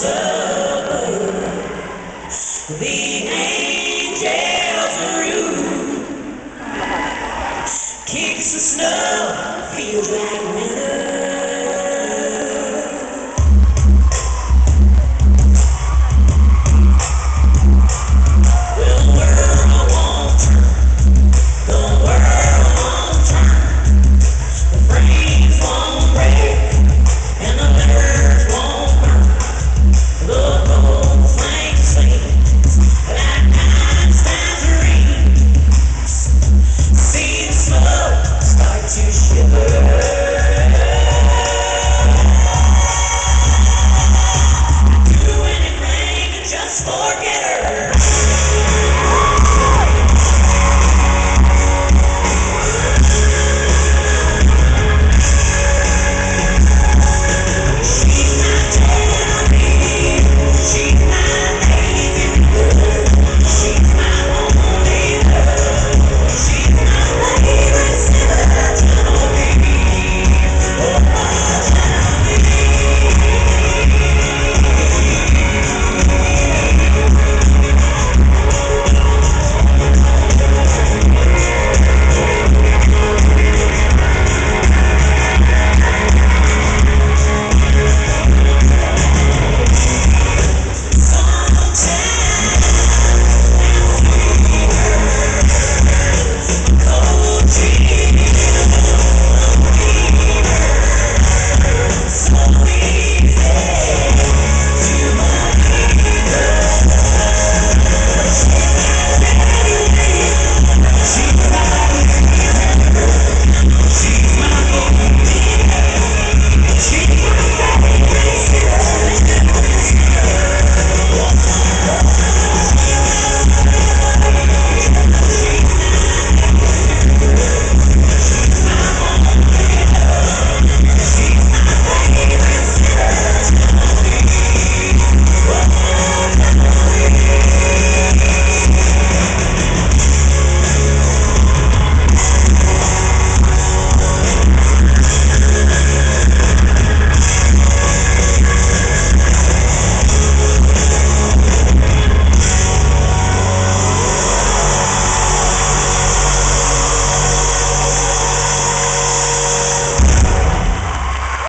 The angels kicks the snow, feels like winter.